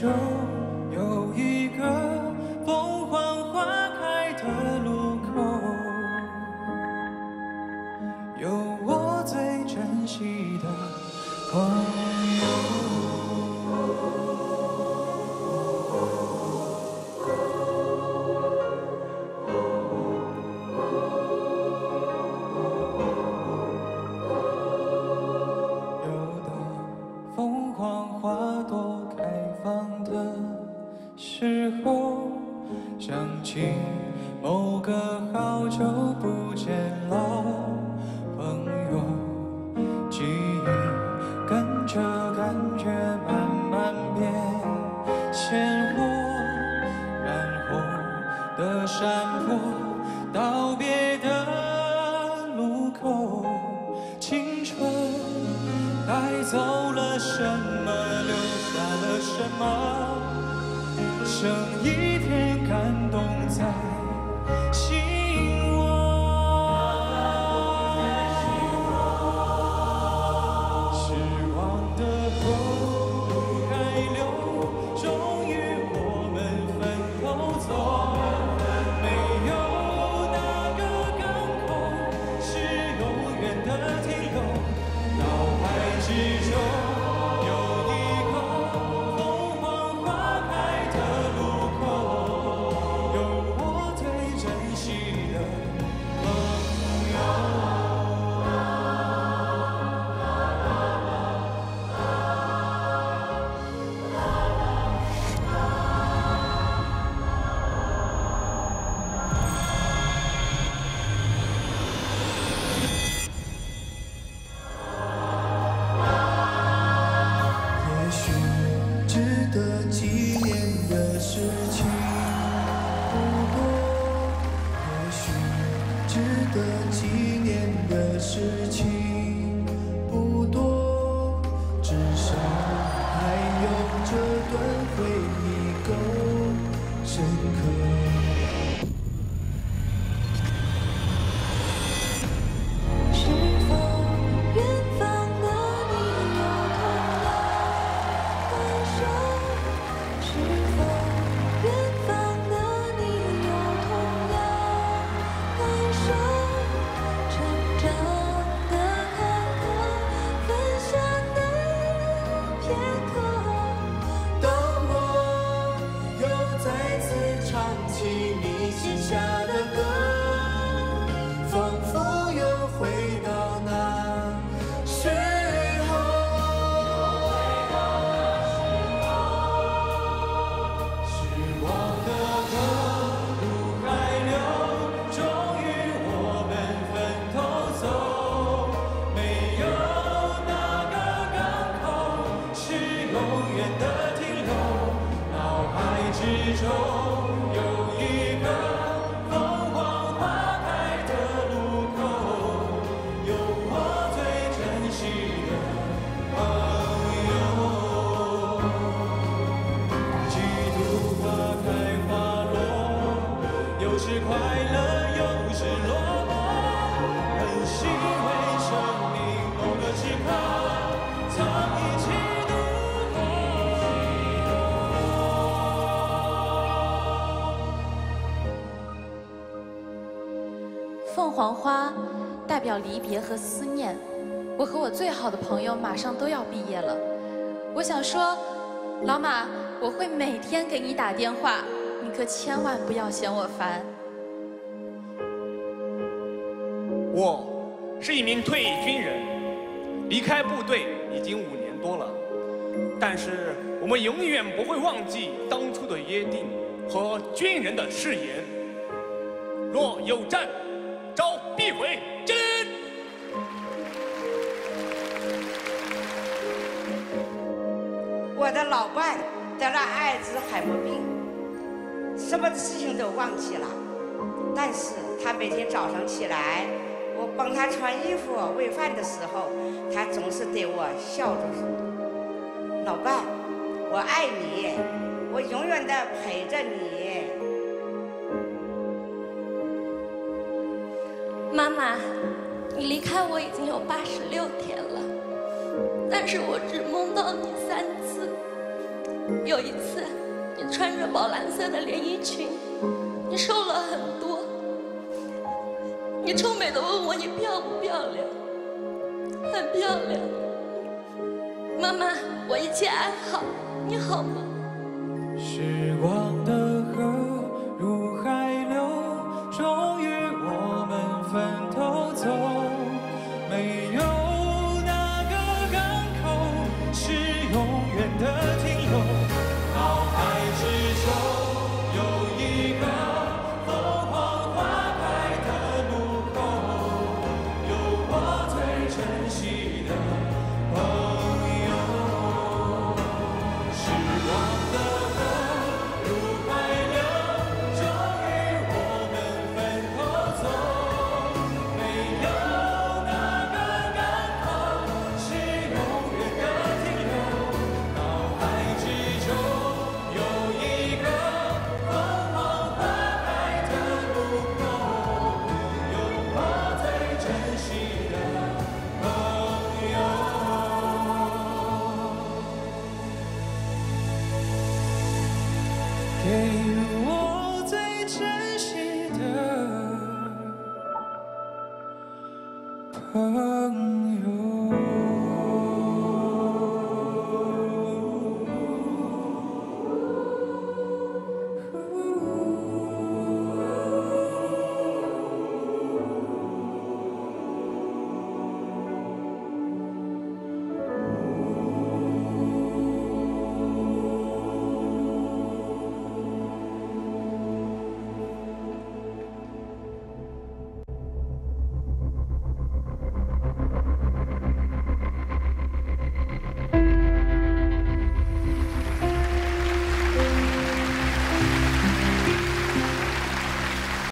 줘 隔好久的纪念的事情。凤凰花代表离别和思念。我和我最好的朋友马上都要毕业了，我想说，老马，我会每天给你打电话，你可千万不要嫌我烦。我是一名退役军人，离开部队已经五年多了，但是我们永远不会忘记当初的约定和军人的誓言。若有战，召必回。真。我的老伴得了艾滋海默病，什么事情都忘记了，但是他每天早上起来，我帮他穿衣服喂饭的时候他总是对我笑着说老伴我爱你我永远的陪着你。妈妈你离开我已经有八十六天了但是我只梦到你三次。有一次你穿着宝蓝色的连衣裙你瘦了很多你臭美的问我你漂不漂亮很漂亮。妈妈我一切安好你好吗？朋友。